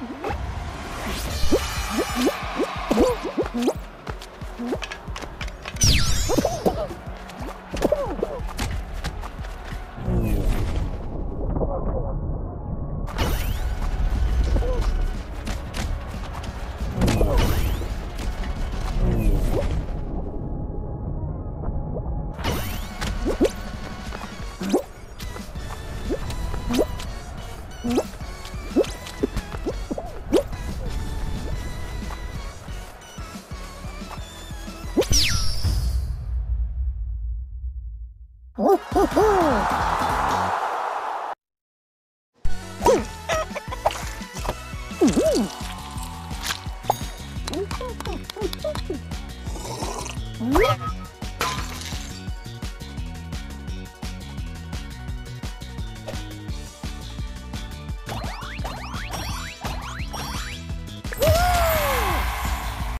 Mm-hmm. おっほほうん。